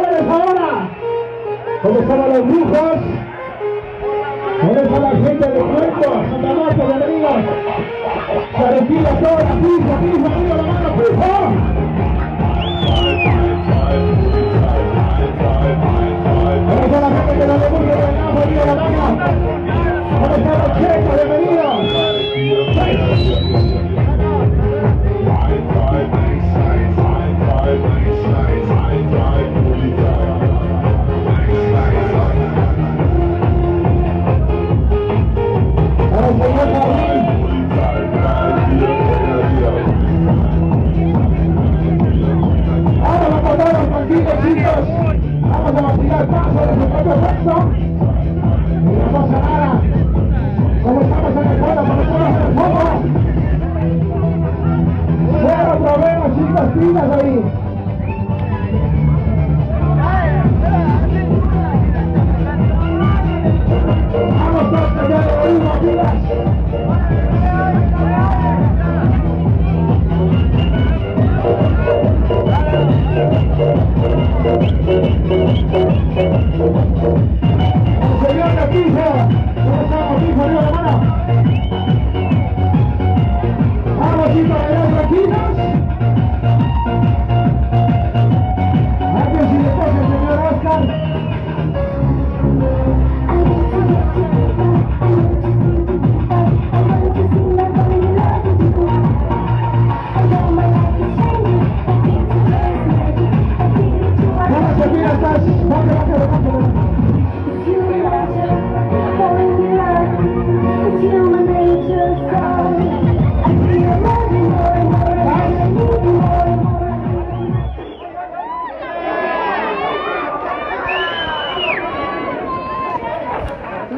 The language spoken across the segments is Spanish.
ves ahora. ¿Dónde están los brujos? ¿Dónde está la gente de cuento? Santa Marta, bienvenidos. La pizza, pizza, arriba la mano, pizza. ¿Dónde está la gente que no el campo, arriba la mano? ¿Dónde los checos? Bienvenidos.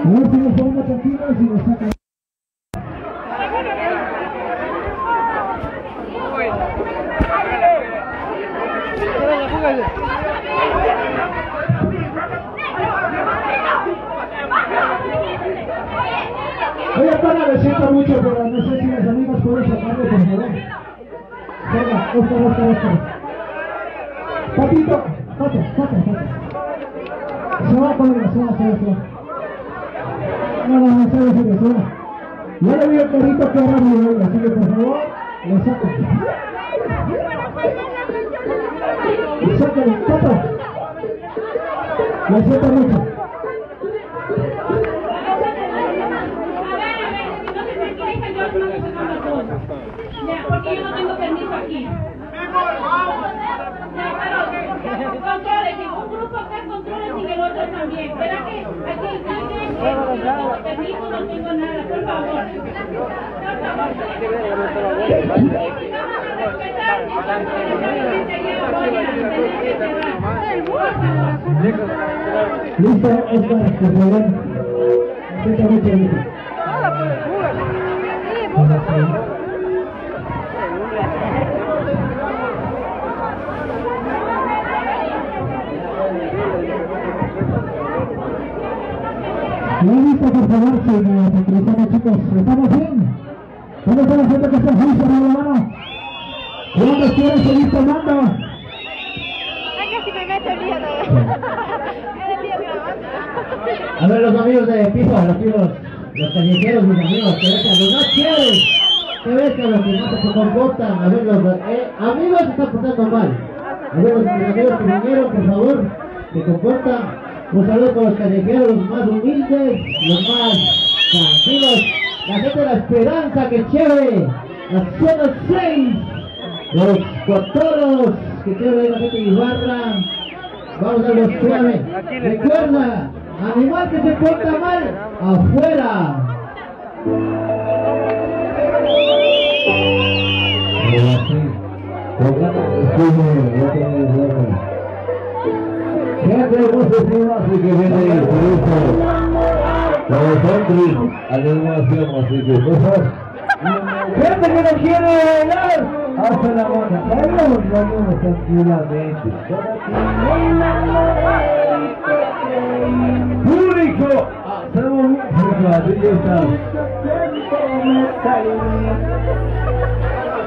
Nos ponemos tranquilos y nos sacan. Oye, pana, me siento mucho, pero no sé si los amigos pueden sacarlo, por favor. Venga, Oscar, Oscar, Oscar. Patito, Pato, Pato, Pato. Se va con el se va, se va, se va. Se va. Ya le vi el perrito que ahora me voy, así que por favor, le saco. Saco. Le siento. Ya, porque yo no tengo permiso aquí. Ya, pero controles, si un grupo acá controles y el otro también. ¿Verdad que aquí eh, yo no tengo permiso, no tengo nada, por favor? Listo, por favor. ¿Ya listo, por favor, si nos tranquilizamos, chicos? ¿Estamos bien? ¿Dónde está la gente que está juicio, arriba la mano? ¿Cuántos quieren seguir tomando? me. A ver, los amigos de piso, los amigos, los callejeros, mis amigos, que que los no quieren, que que los que no se comportan, a ver, los eh, amigos se están portando mal. A ver, los amigos vinieron, por favor, se comportan. Un saludo con los callejeros, los más humildes, los más tranquilos, la gente de la esperanza, que chévere, la zona 6, los cuatoros, que chévere, la gente de Ibarra, Vamos a lo suave. Recuerda, animal que se porta mal, afuera. Gente hermosísima, así que viene el la animación, así que mejor. Gente que no quiere bailar, hace la mano. Bailamos, bailamos tranquilamente. Público, hacemos música, que está.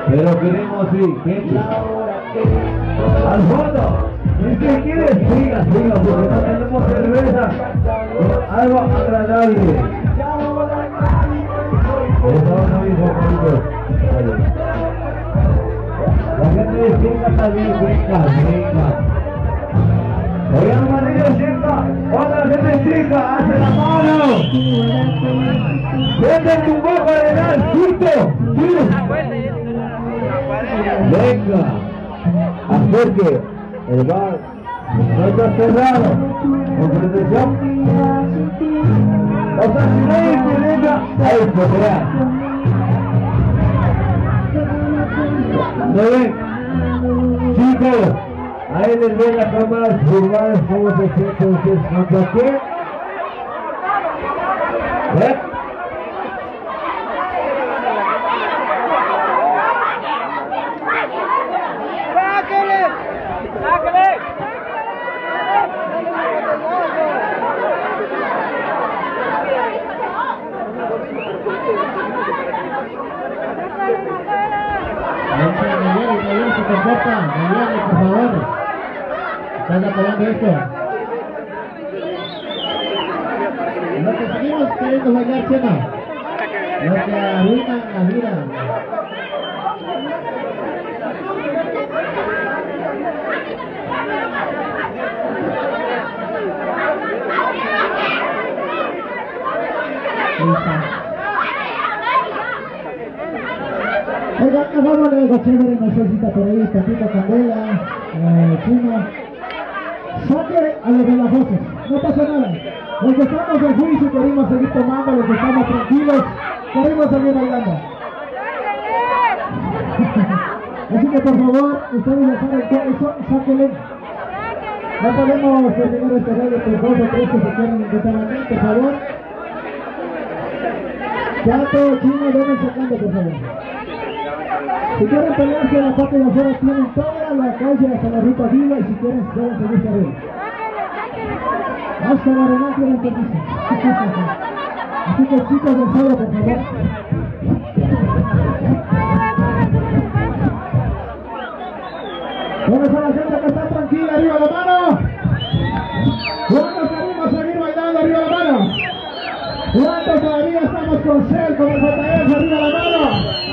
Pero queremos sí, gente. Al fondo. Que quiere siga, siga, porque no tenemos cerveza. Algo agradable. Dijo conmigo. La gente siga también, venga, venga. Oigan, María chica, otra gente chica, hace la mano. Vete tu boca de dar quito. Venga, acerque, el bar no está cerrado. Con protección. O sea, si nadie que venga a escoger. ¿No ven? Chicos, ahí les ven las cámaras urbanas cómo se sienten ustedes contra quién. ¿Eh? Entra Nayeli, Nayeli se comporta. Nayeli, por favor. ¿Estás apoyando esto? Lo que seguimos queriendo bailar, ¿sí o no? Lo que la vida. Ahí está. Oiga, hagámosle algo chévere, necesita por ahí, candela, eh. Saque a los de las voces, no pasa nada. Los que estamos en juicio queremos seguir tomando, los que estamos tranquilos, queremos seguir bailando. Así que por favor, ustedes ya saben quiénes son, sáquenle. No podemos terminar este baile con dos o tres que se quieren invitar aquí, por favor. Chato, chino, vengan sacando, por favor. Si quieren pelearse en la parte de afuera, tienen toda la calle hasta la ruta viva y si quieren, pueden seguirse arriba. Hasta la Renata de la Perdiza. Así que chicos del suelo, por favor. ¿Dónde está la gente que está tranquila? ¡Arriba la mano! ¿Cuántos queremos seguir bailando? ¡Arriba la mano! ¿Cuántos todavía estamos con Cel, con el JF? ¡Arriba la mano!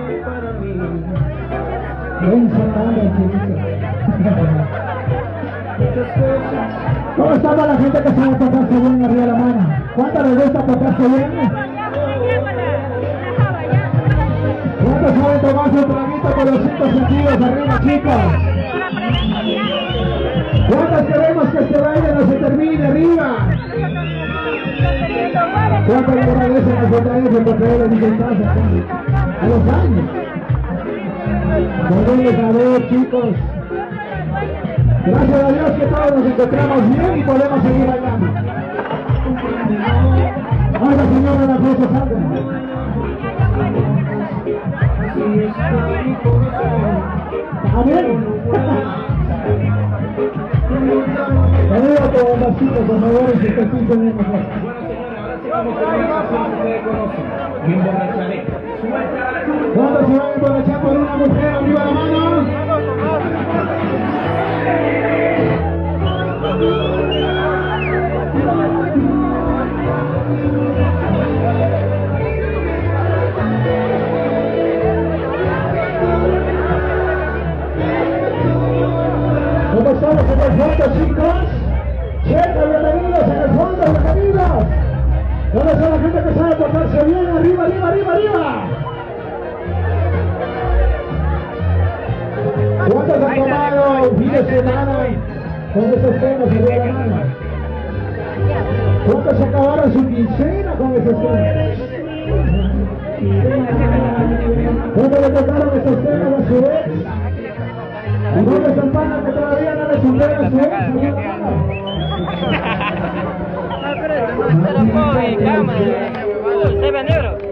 ¿Cómo estaba la gente que sabe tocarse bien arriba de la mano? ¿Cuánto les gusta tocarse bien? ¿Cuántos saben tomarse un traguito con los cinco sentidos arriba, chicos? ¿Cuántos queremos que este baile no se termine arriba? ¿Cuántos le agradecen al JF por traer a los años? Volverles a chicos. Gracias a Dios que todos nos encontramos bien y podemos seguir bailando. Oiga, señor de la Cruz Amén. Digo con un vasito, por favor, y que te estoy poniendo mejor. Vamos con una canción que ustedes conocen me emborracharé ¿Cuántos se van a emborrachar por una mujer? ¡Arriba la mano! ¿Dónde le tocaron esos temas a su vez? ¿Y pana que todavía no le supera a su ex? Ah, pero esto no pongo en cámara. Se ve negro.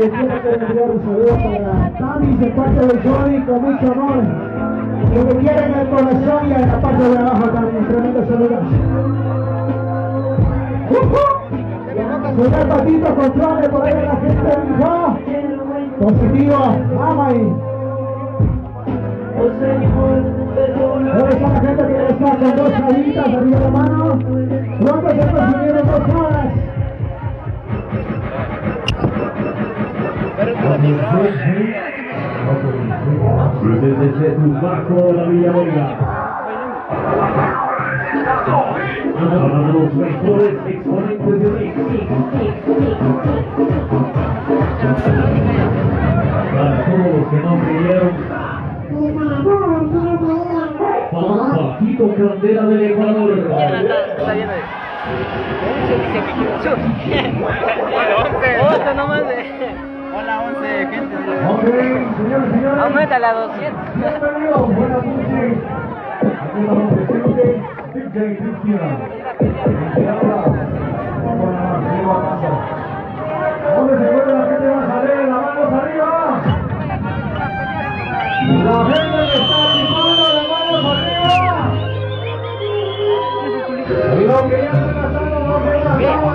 De quiero que enviar un saludo para Tami de parte de Johnny con mucho amor. Que me quiere en el corazón y en la parte de abajo también. Tremendo saludo. Con el patito controles por ahí la gente de. Positivo, vamos ahí. ¿Dónde está la gente que está con dos caritas arriba de la mano? ¿Cuántos se recibieron dos horas? Desde Tumaco, la Villa. Para los mejores exponentes de México. Para todos los que no creyeron. Paquito Candela del Ecuador. Nomás. Hola, 11 gente. Ok, señores, señores. Aumentale a 200. Bienvenidos, buenas noches. Aquí estamos presentes, DJ Cristian. ¿Dónde se encuentra la gente más alegre? ¡Las manos arriba! La gente que está animando, las manos arriba. Y los que ya están arriba.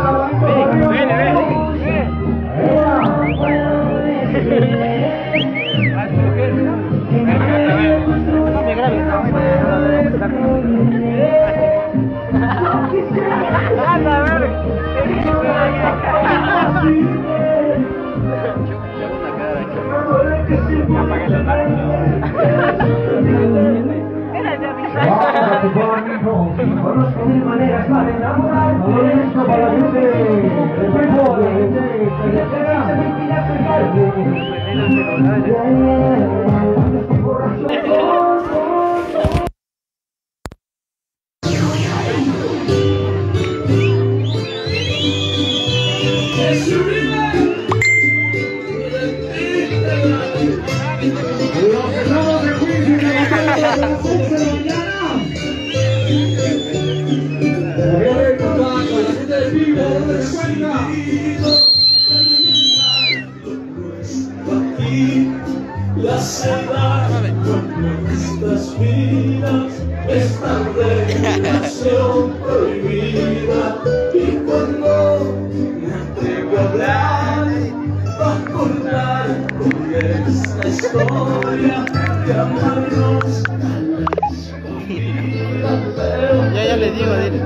Los Ya, ya le digo, dile.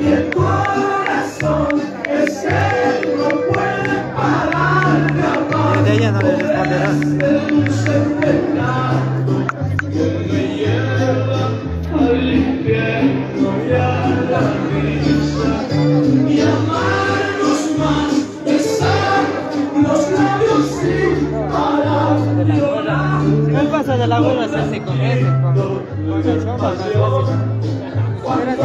y el corazón es que no puede parar de amar De ella no le responderás. No es fácil. Ahora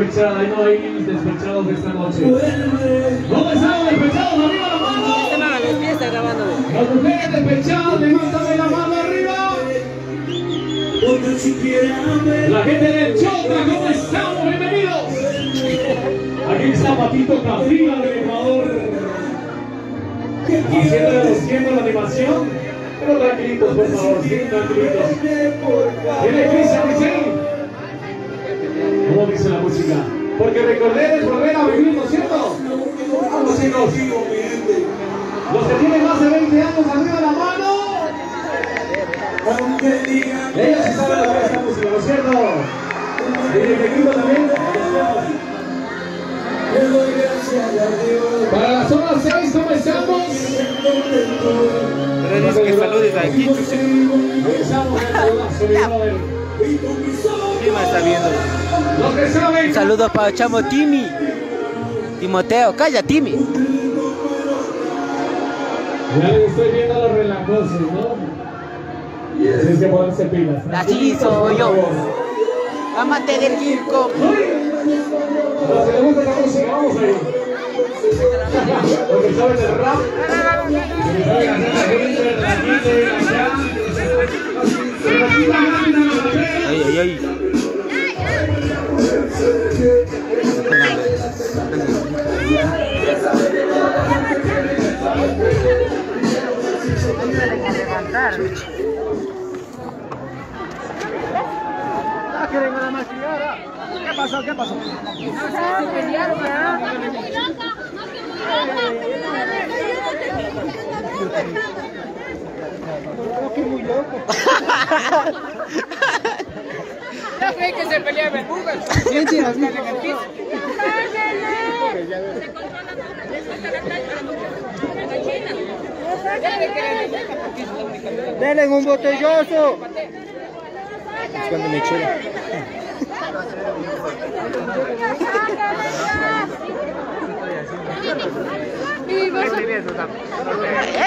despechada? Ahí no hay despechados de esta noche. ¿Dónde están los despechados? ¡Arriba la mano! Este. Las mujeres despechadas, levántame la mano arriba. La gente del Chota, ¿cómo estamos? Bienvenidos. Aquí está Patito Cafina del Ecuador. Haciendo, haciendo la animación. Pero tranquilitos, por favor, sí, tranquilitos. Viene Cristian, dice. ¿Cómo dice la música? Porque recordé es volver a vivir, ¿no es cierto? Vamos chicos. Los que tienen más de 20 años, arriba la mano. Ellos sí saben lo que es esta música, ¿no es cierto? Y el equipo también. Para la zona 6 comenzamos. Pero dice que saludes aquí. Comenzamos el saludazo, mi brother. ¿Quién me está viendo? Saludos para chamo Timmy. Timoteo, calla Timmy. Ya les estoy viendo los relajosos, ¿no? Tienes que ponerse pilas. Así soy yo. Amate del circo. Los que les gusta la música, vamos ahí. Los que saben el rap. Los que saben hacer la gente, la gente, allá. Ay, ay, ay. ¿Ya creen que se pelea verdugas? Denle un botelloso. Cuando me.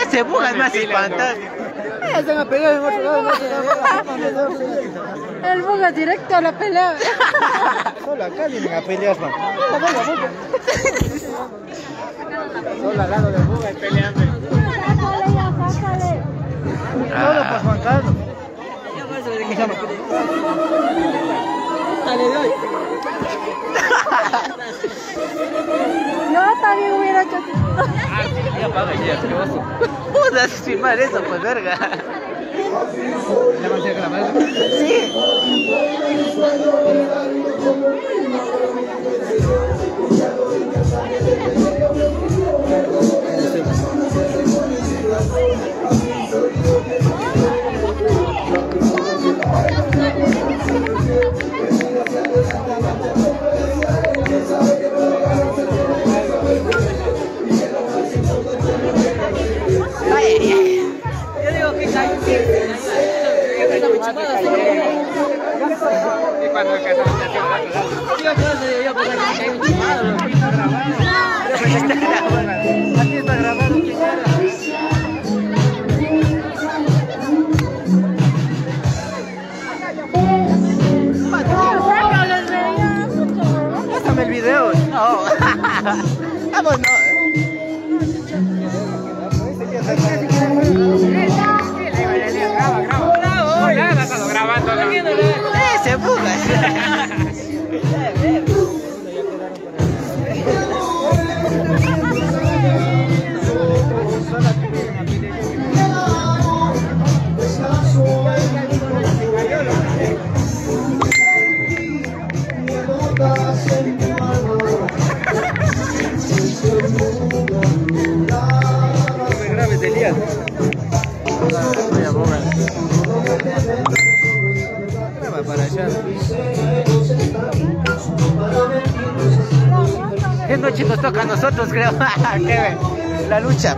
Ese buga es más. Se pelear en otro lado. El buga directo a la pelea. Solo acá vienen a pelear, man. Solo al lado del buga y peleando. Solo para Juan Carlos. Yo también hubiera hecho así. Ya paga, ya, qué oso. Puta, filmar eso, pues verga. ¿Ya van a ser grabados? Sí. Pásame el video. No. Vamos, no. Graba, buga. Allá. ¿Qué noche nos toca a nosotros, creo? La lucha.